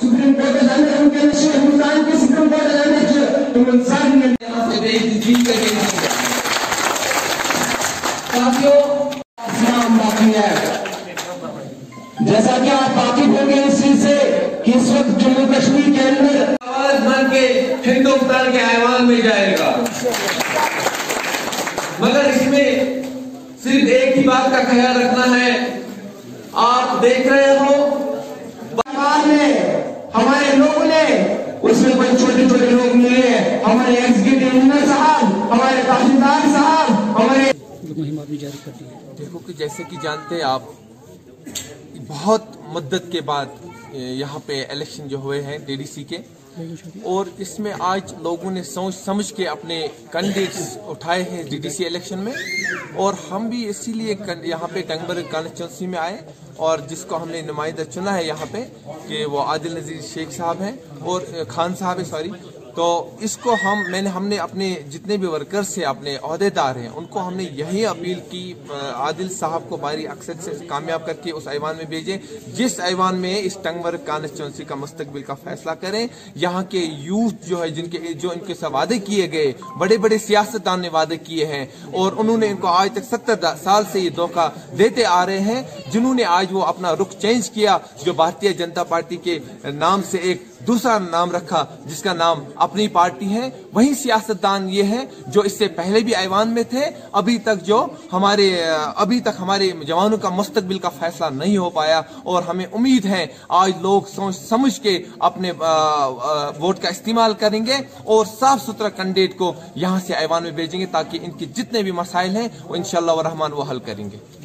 Supreme court जाने कहने से हिंदुस्तान के सुप्रीम कोर्ट जाने तुम इंसान में यहाँ से बेइज्जती करेंगे साथियों नाम बाकी है जैसा कि आप वाकिफ होंगे इस चीज़ से कि इस वक्त जम्मू कश्मीर के अंदर आवाज़ बन के हिंदुस्तान के ऐवान में जाएगा। मगर इसमें सिर्फ़ एक ही बात का ख्याल रखना है देख रहे हो? बंगाल ने हमारे लोग ने उसमें कोई छोटे छोटे लोग मिले। हमारे एग्जीक्यूटिव इंजीनियर साहब हमारे तहसीलदार साहब हमारे मुहिम जारी कर दी देखो कि जैसे कि जानते हैं आप बहुत मदद के बाद यहाँ पे इलेक्शन जो हुए हैं डीडीसी के। और इसमें आज लोगों ने सोच समझ के अपने कैंडिडेट्स उठाए हैं डीडीसी इलेक्शन में। और हम भी इसीलिए यहाँ पे टंगबर कॉन्स्टिट्यूंसी में आए और जिसको हमने नुमाइंदा चुना है यहाँ पे कि वो आदिल नजीर शेख साहब हैं और खान साहब है सॉरी तो इसको हम, मैंने, हमने अपने जितने भी वर्कर्स हैं, अपने अहदेदार हैं, उनको हमने यही अपील की आदिल साहब को बारी अक्सर से कामयाब करके उस ऐवान में भेजें। जिस ऐवान में इस टंगवर कॉन्स्टिट्यूंसी का मुस्तकबिल का फैसला करें, यहाँ के यूथ जो है, जिनके, जो इनके से वादे किए गए बड़े बड़े सियासतदान ने वादे किए हैं, और उन्होंने इनको आज तक सत्तर साल से ये धोखा देते आ रहे हैं, जिन्होंने आज वो अपना रुख चेंज किया, जो भारतीय जनता पार्टी के नाम से एक दूसरा नाम रखा, जिसका नाम अपनी पार्टी है। वही सियासतदान ये है जो इससे पहले भी ऐवान में थे, अभी तक जो हमारे, अभी तक हमारे जवानों का मुस्तकबिल का फैसला नहीं हो पाया और हमें उम्मीद है आज लोग सोच समझ के अपने वोट का इस्तेमाल करेंगे और साफ़ सुथरा कैंडिडेट को यहाँ से ऐवान में भेजेंगे ताकि इनके जितने भी मसाइल हैं वो इंशाल्लाह रहमान वो हल करेंगे।